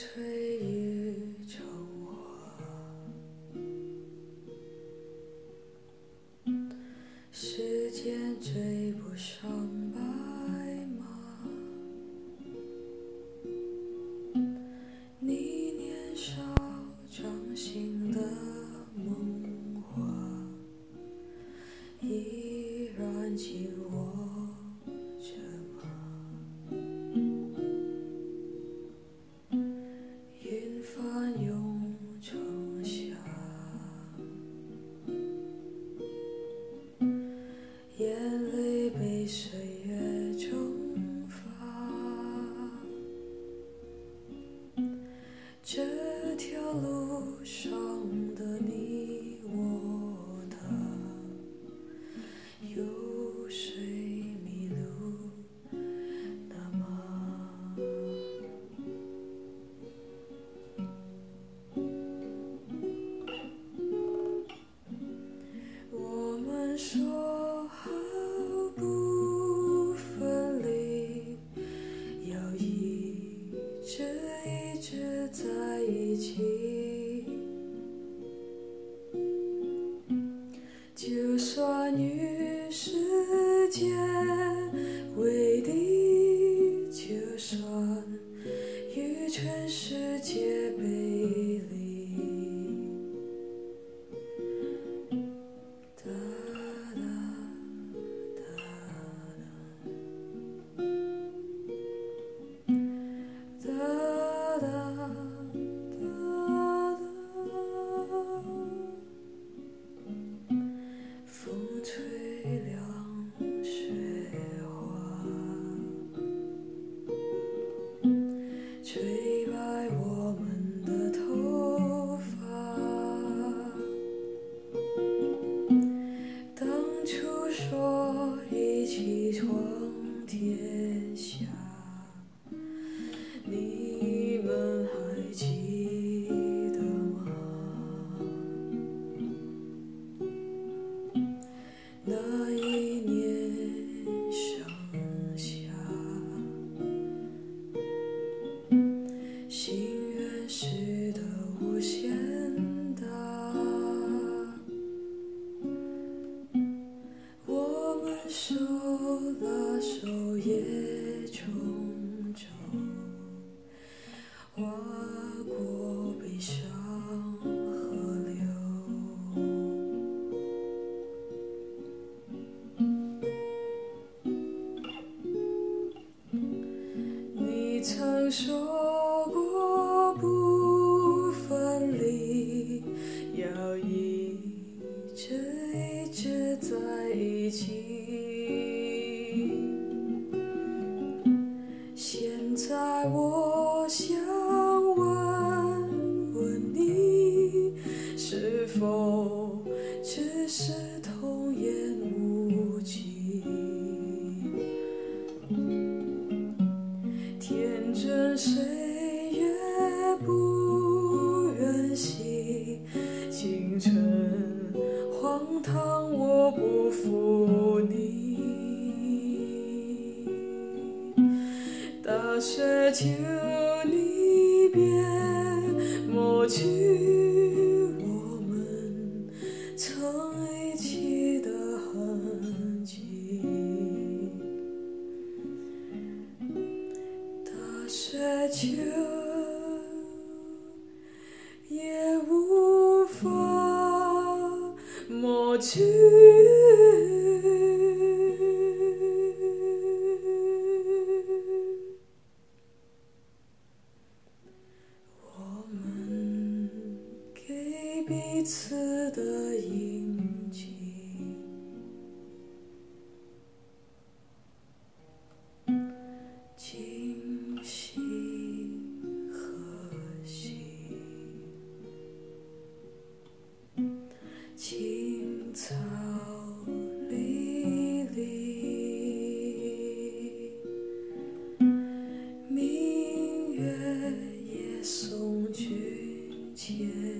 炊烟成我，时间追不上白马，你年少掌心的梦。眼泪被谁算与时间为敌，就算与全世界背天下，你说过不分离，要一直一直在一起。现在我大雪求你别抹去我们曾一起的痕迹。大雪求也无法抹去。彼此的印记。今夕何夕？青草离离，明月夜送君千